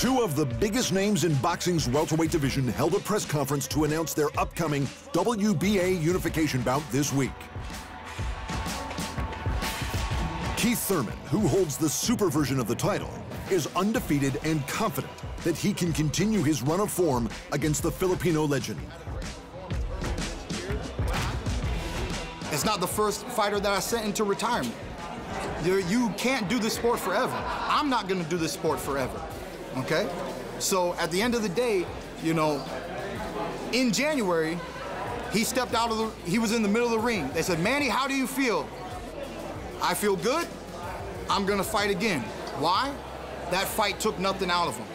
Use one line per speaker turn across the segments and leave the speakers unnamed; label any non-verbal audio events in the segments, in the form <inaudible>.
Two of the biggest names in boxing's welterweight division held a press conference to announce their upcoming WBA unification bout this week. Keith Thurman, who holds the super version of the title, is undefeated and confident that he can continue his run of form against the Filipino legend.
It's not the first fighter that I sent into retirement. You can't do this sport forever. I'm not gonna do this sport forever, okay? So at the end of the day, you know, in January, he stepped out of the, he was in the middle of the ring. They said, Manny, how do you feel? I feel good. I'm gonna fight again. Why? That fight took nothing out of him.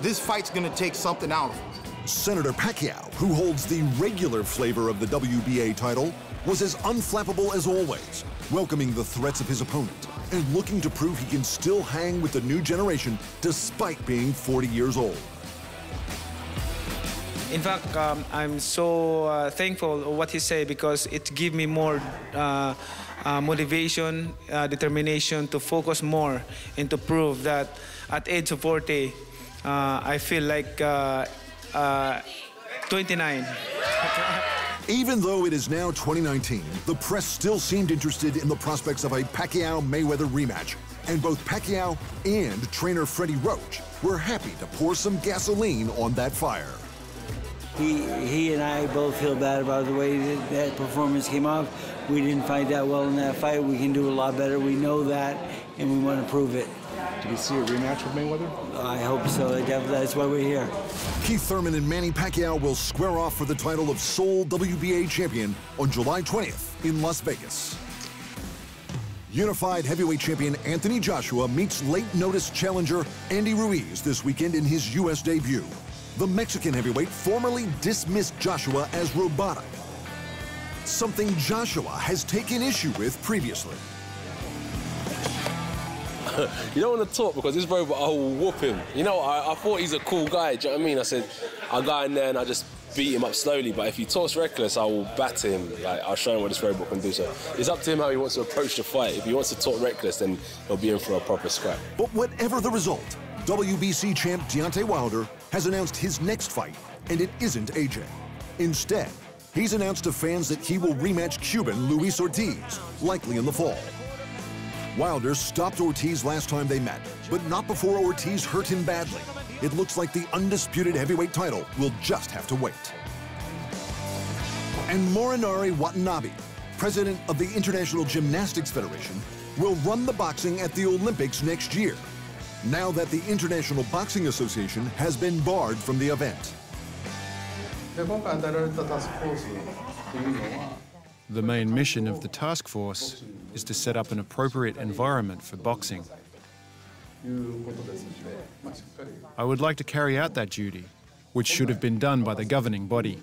This fight's gonna take something out of him.
Senator Pacquiao, who holds the regular flavor of the WBA title, was as unflappable as always, welcoming the threats of his opponent and looking to prove he can still hang with the new generation despite being 40 years old.
In fact, um, I'm so uh, thankful of what he said because it gives me more uh, uh, motivation, uh, determination to focus more and to prove that at age of 40, uh, I feel like uh, 29.
Even though it is now 2019, the press still seemed interested in the prospects of a Pacquiao-Mayweather rematch, and both Pacquiao and trainer Freddie Roach were happy to pour some gasoline on that fire.
He, he and I both feel bad about the way that, that performance came off. We didn't fight that well in that fight. We can do a lot better. We know that, and we want to prove it.
Do we see a rematch with Mayweather?
I hope so. That's why we're here.
Keith Thurman and Manny Pacquiao will square off for the title of sole WBA champion on July 20th in Las Vegas. Unified heavyweight champion Anthony Joshua meets late notice challenger Andy Ruiz this weekend in his U.S. debut. The Mexican heavyweight formerly dismissed Joshua as robotic, something Joshua has taken issue with previously. <laughs>
you don't want to talk because this robot, I will whoop him. You know, I, I thought he's a cool guy, do you know what I mean? I said, I got in there and I just beat him up slowly, but if he talks reckless, I will bat him. Like, I'll show him what this robot can do. So it's up to him how he wants to approach the fight. If he wants to talk reckless, then he'll be in for a proper scrap.
But whatever the result, WBC champ Deontay Wilder has announced his next fight, and it isn't AJ. Instead, he's announced to fans that he will rematch Cuban Luis Ortiz, likely in the fall. Wilder stopped Ortiz last time they met, but not before Ortiz hurt him badly. It looks like the undisputed heavyweight title will just have to wait. And Morinari Watanabe, president of the International Gymnastics Federation, will run the boxing at the Olympics next year, now that the International Boxing Association has been barred from the event.
The main mission of the task force is to set up an appropriate environment for boxing. I would like to carry out that duty, which should have been done by the governing body.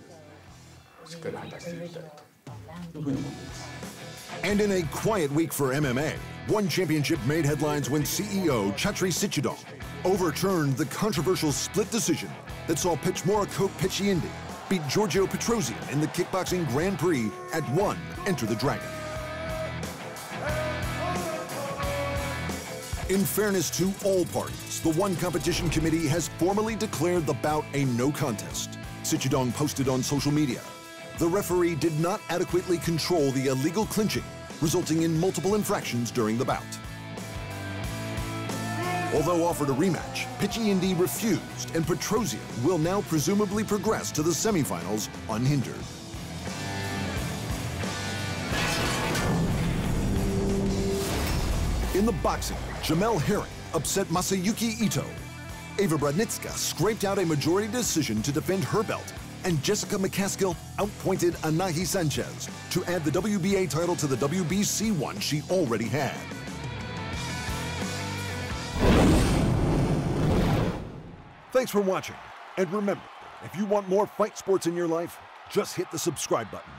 And in a quiet week for MMA, one championship made headlines when CEO Chatri Sityodtong overturned the controversial split decision that saw Petchmorakot Petchyindee beat Giorgio Petrosyan in the kickboxing Grand Prix at one Enter the Dragon. In fairness to all parties, the One Competition Committee has formally declared the bout a no contest. Sityodtong posted on social media. The referee did not adequately control the illegal clinching, resulting in multiple infractions during the bout. Although offered a rematch, Petchyindee refused, and Petrosyan will now presumably progress to the semifinals unhindered. In the boxing, Jamel Herring upset Masayuki Ito. Ewa Brodnicka scraped out a majority decision to defend her belt, and Jessica McCaskill outpointed Anahi Sanchez to add the WBA title to the WBC one she already had. Thanks for watching, and remember, if you want more fight sports in your life, just hit the subscribe button.